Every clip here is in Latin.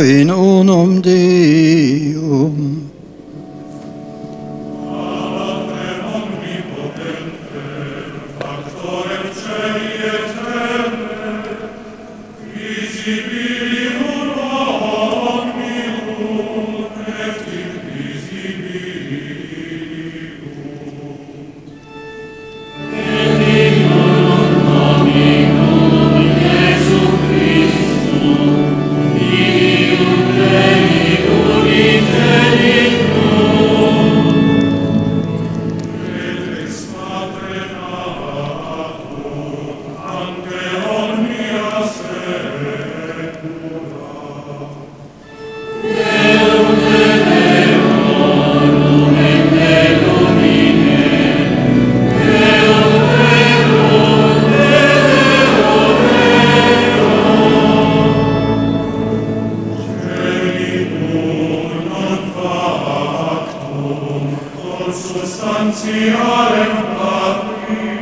in unum Deum. substantiarem patris.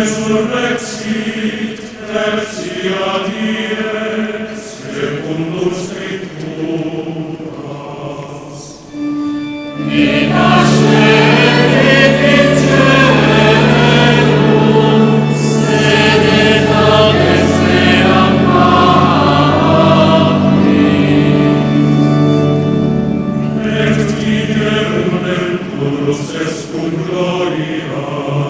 resurrexit tertia dies secundum scripturas Minas Nostres cum gloria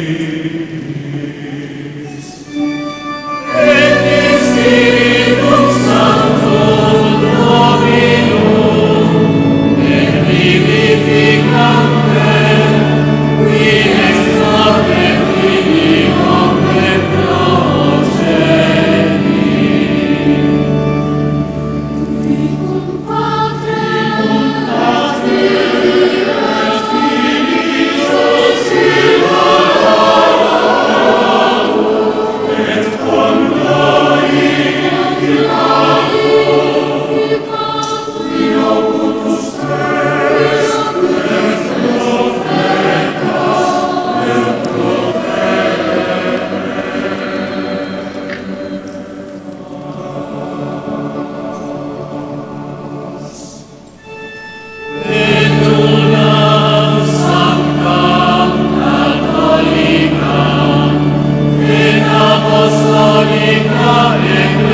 Maria,